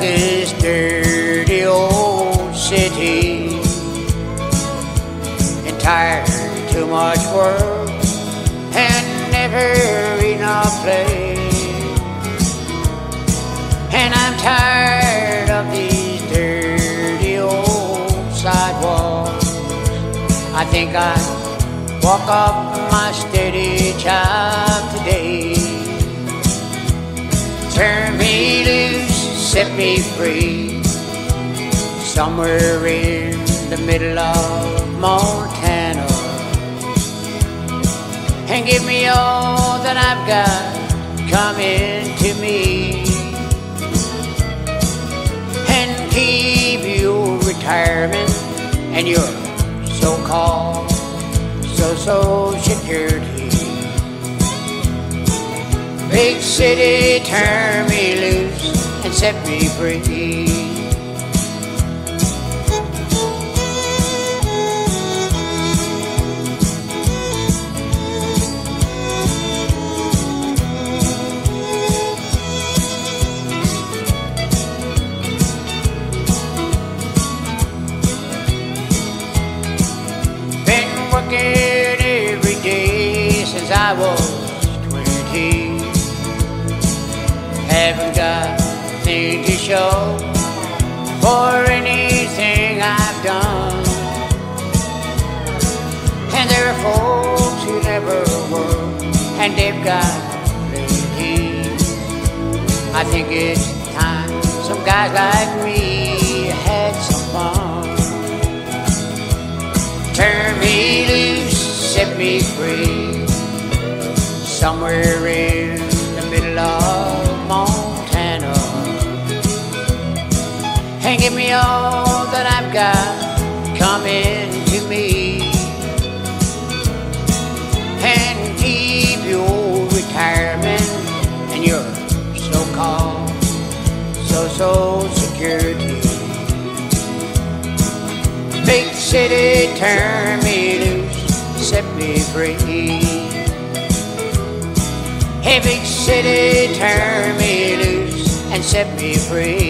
this dirty old city and tired of too much work and never enough play. And I'm tired of these dirty old sidewalks. I think I walk up my steady set me free, somewhere in the middle of Montana. And give me all that I've got coming to me. And keep your retirement and your so-called social security. Big city, turn me loose and set me free. Been working every day since I was show for anything I've done. And there are folks who never work and they've got plenty. I think it's time some guys like me had some fun. Turn me loose, set me free. Somewhere in the middle of give me all that I've got coming to me. And keep your retirement and your so-called social security. Big city, turn me loose, set me free. Hey, big city, turn me loose and set me free.